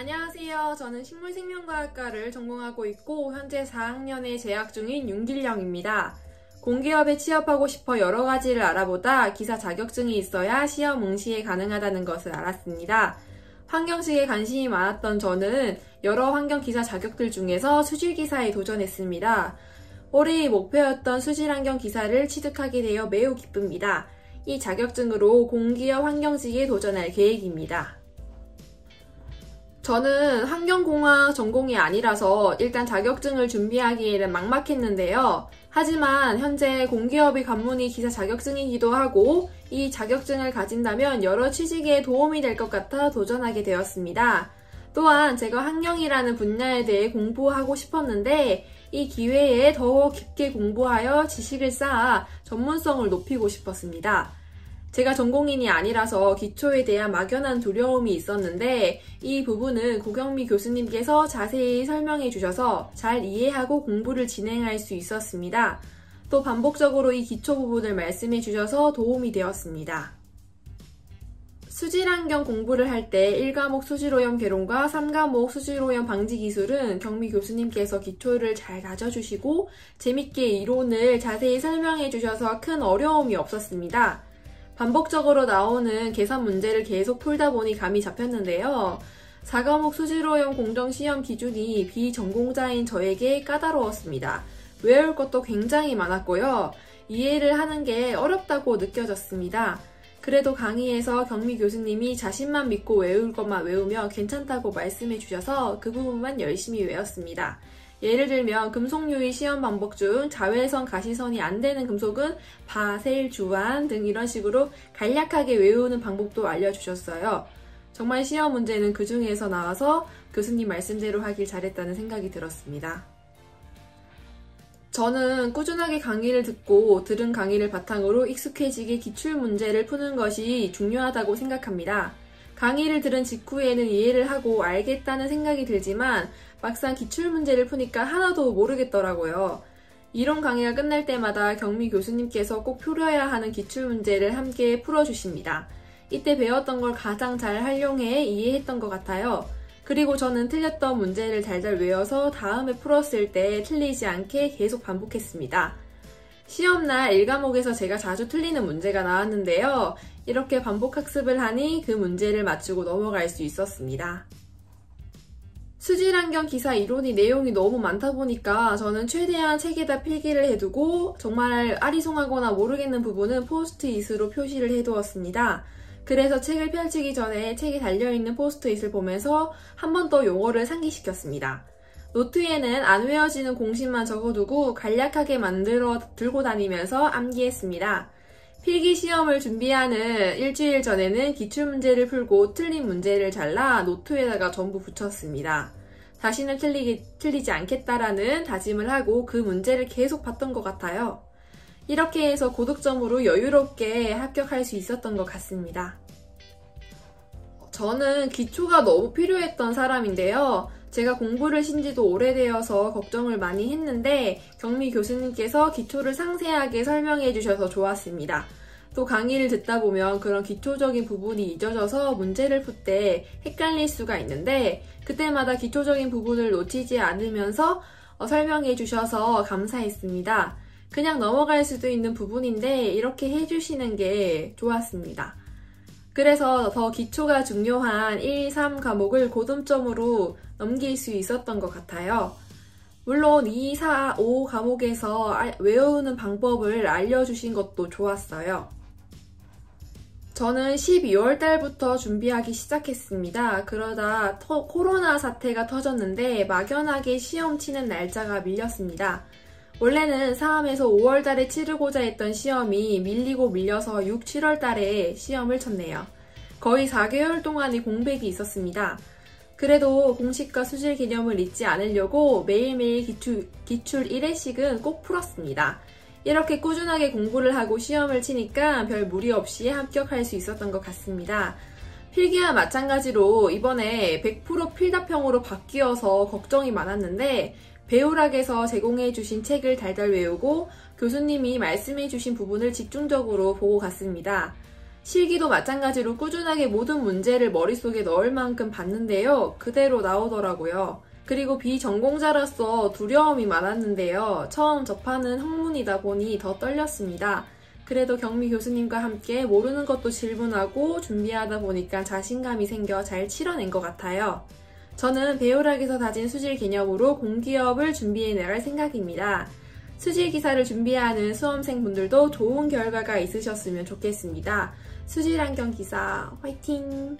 안녕하세요. 저는 식물생명과학과를 전공하고 있고 현재 4학년에 재학 중인 윤길령입니다. 공기업에 취업하고 싶어 여러 가지를 알아보다 기사 자격증이 있어야 시험 응시에 가능하다는 것을 알았습니다. 환경식에 관심이 많았던 저는 여러 환경기사 자격들 중에서 수질기사에 도전했습니다. 올해의 목표였던 수질환경 기사를 취득하게 되어 매우 기쁩니다. 이 자격증으로 공기업 환경직에 도전할 계획입니다. 저는 환경공학 전공이 아니라서 일단 자격증을 준비하기에는 막막했는데요. 하지만 현재 공기업의 관문이 기사 자격증이기도 하고 이 자격증을 가진다면 여러 취직에 도움이 될 것 같아 도전하게 되었습니다. 또한 제가 환경이라는 분야에 대해 공부하고 싶었는데 이 기회에 더 깊게 공부하여 지식을 쌓아 전문성을 높이고 싶었습니다. 제가 전공인이 아니라서 기초에 대한 막연한 두려움이 있었는데 이 부분은 고경미 교수님께서 자세히 설명해 주셔서 잘 이해하고 공부를 진행할 수 있었습니다. 또 반복적으로 이 기초 부분을 말씀해 주셔서 도움이 되었습니다. 수질환경 공부를 할 때 1과목 수질오염 개론과 3과목 수질오염 방지 기술은 경미 교수님께서 기초를 잘 다져주시고 재밌게 이론을 자세히 설명해 주셔서 큰 어려움이 없었습니다. 반복적으로 나오는 계산 문제를 계속 풀다 보니 감이 잡혔는데요. 4과목 수질오염 공정시험 기준이 비전공자인 저에게 까다로웠습니다. 외울 것도 굉장히 많았고요. 이해를 하는 게 어렵다고 느껴졌습니다. 그래도 강의에서 경미 교수님이 자신만 믿고 외울 것만 외우면 괜찮다고 말씀해 주셔서 그 부분만 열심히 외웠습니다. 예를 들면 금속유의 시험 방법 중 자외선 가시선이 안 되는 금속은 바셀, 주안 등 이런 식으로 간략하게 외우는 방법도 알려주셨어요. 정말 시험 문제는 그 중에서 나와서 교수님 말씀대로 하길 잘했다는 생각이 들었습니다. 저는 꾸준하게 강의를 듣고 들은 강의를 바탕으로 익숙해지게 기출 문제를 푸는 것이 중요하다고 생각합니다. 강의를 들은 직후에는 이해를 하고 알겠다는 생각이 들지만 막상 기출 문제를 푸니까 하나도 모르겠더라고요. 이론 강의가 끝날 때마다 경미 교수님께서 꼭 풀어야 하는 기출 문제를 함께 풀어주십니다. 이때 배웠던 걸 가장 잘 활용해 이해했던 것 같아요. 그리고 저는 틀렸던 문제를 잘잘 외워서 다음에 풀었을 때 틀리지 않게 계속 반복했습니다. 시험날 1과목에서 제가 자주 틀리는 문제가 나왔는데요. 이렇게 반복 학습을 하니 그 문제를 맞추고 넘어갈 수 있었습니다. 수질환경 기사 이론이 내용이 너무 많다 보니까 저는 최대한 책에다 필기를 해두고 정말 아리송하거나 모르겠는 부분은 포스트잇으로 표시를 해두었습니다. 그래서 책을 펼치기 전에 책에 달려있는 포스트잇을 보면서 한 번 더 용어를 상기시켰습니다. 노트에는 안 외워지는 공식만 적어두고 간략하게 만들어 들고 다니면서 암기했습니다. 필기 시험을 준비하는 일주일 전에는 기출문제를 풀고 틀린 문제를 잘라 노트에다가 전부 붙였습니다. 다시는 틀리기, 틀리지 않겠다라는 다짐을 하고 그 문제를 계속 봤던 것 같아요. 이렇게 해서 고득점으로 여유롭게 합격할 수 있었던 것 같습니다. 저는 기초가 너무 필요했던 사람인데요. 제가 공부를 신 지도 오래되어서 걱정을 많이 했는데 경미 교수님께서 기초를 상세하게 설명해 주셔서 좋았습니다. 또 강의를 듣다 보면 그런 기초적인 부분이 잊어져서 문제를 풀 때 헷갈릴 수가 있는데 그때마다 기초적인 부분을 놓치지 않으면서 어, 설명해 주셔서 감사했습니다. 그냥 넘어갈 수도 있는 부분인데 이렇게 해주시는 게 좋았습니다. 그래서 더 기초가 중요한 1, 3 과목을 고등점으로 넘길 수 있었던 것 같아요. 물론 2, 4, 5 과목에서 외우는 방법을 알려주신 것도 좋았어요. 저는 12월 달부터 준비하기 시작했습니다. 그러다 터, 코로나 사태가 터졌는데 막연하게 시험 치는 날짜가 밀렸습니다. 원래는 3에서 5월 달에 치르고자 했던 시험이 밀리고 밀려서 6, 7월 달에 시험을 쳤네요. 거의 4개월 동안의 공백이 있었습니다. 그래도 공식과 수질 개념을 잊지 않으려고 매일매일 기출, 기출 1회씩은 꼭 풀었습니다. 이렇게 꾸준하게 공부를 하고 시험을 치니까 별 무리 없이 합격할 수 있었던 것 같습니다. 필기와 마찬가지로 이번에 100% 필답형으로 바뀌어서 걱정이 많았는데 배우락에서 제공해 주신 책을 달달 외우고 교수님이 말씀해 주신 부분을 집중적으로 보고 갔습니다. 실기도 마찬가지로 꾸준하게 모든 문제를 머릿속에 넣을 만큼 봤는데요. 그대로 나오더라고요. 그리고 비전공자로서 두려움이 많았는데요. 처음 접하는 학문이다 보니 더 떨렸습니다. 그래도 경미 교수님과 함께 모르는 것도 질문하고 준비하다 보니까 자신감이 생겨 잘 치러낸 것 같아요. 저는 배우락에서 다진 수질 개념으로 공기업을 준비해 나갈 생각입니다. 수질 기사를 준비하는 수험생 분들도 좋은 결과가 있으셨으면 좋겠습니다. 수질 안경 기사 화이팅!